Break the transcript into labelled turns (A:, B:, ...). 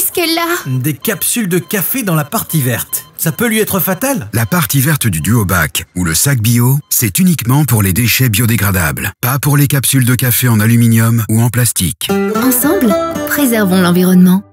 A: Qu'est-ce qu'elle a
B: Des capsules de café dans la partie verte. Ça peut lui être fatal
C: La partie verte du duobac ou le sac bio, c'est uniquement pour les déchets biodégradables, pas pour les capsules de café en aluminium ou en plastique.
A: Ensemble, préservons l'environnement.